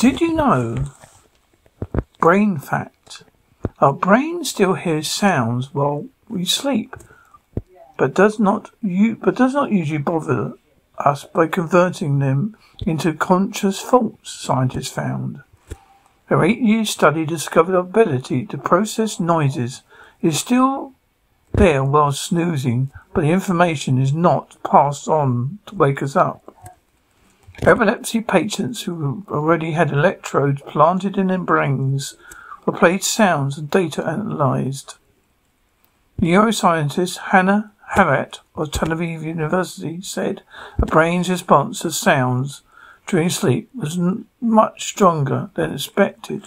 Did you know? Brain fact. Our brain still hears sounds while we sleep, but does not you but does not usually bother us by converting them into conscious thoughts, scientists found. Their eight year study discovered our ability to process noises is still there while snoozing, but the information is not passed on to wake us up. Epilepsy patients who already had electrodes planted in their brains were played sounds and data analyzed. Neuroscientist Hannah Hayat of Tel Aviv University said the brain's response to sounds during sleep was much stronger than expected.